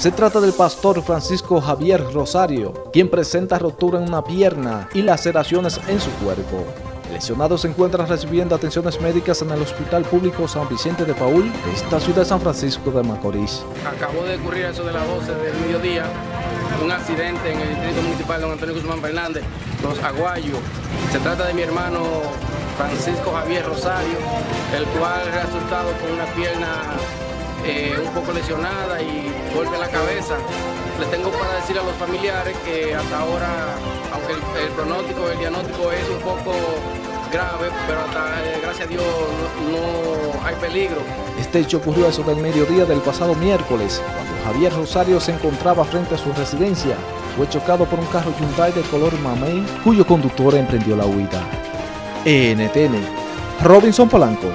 Se trata del pastor Francisco Javier Rosario, quien presenta rotura en una pierna y laceraciones en su cuerpo. El lesionado se encuentra recibiendo atenciones médicas en el Hospital Público San Vicente de Paul de esta ciudad de San Francisco de Macorís. Acabó de ocurrir eso de las 12 del mediodía, un accidente en el distrito municipal Don Antonio Guzmán Fernández, Los Aguayos. Se trata de mi hermano Francisco Javier Rosario, el cual ha resultado con una pierna eh, un poco lesionada y golpe la cabeza. Le tengo para decir a los familiares que hasta ahora, aunque el, pronóstico, el diagnóstico es un poco grave, pero hasta, eh, gracias a Dios no, no, hay peligro. Este hecho ocurrió a eso del mediodía del pasado miércoles, cuando Javier Rosario se encontraba frente a su residencia. Fue chocado por un carro Hyundai de color mamey, cuyo conductor emprendió la huida. NTN, Robinson Polanco.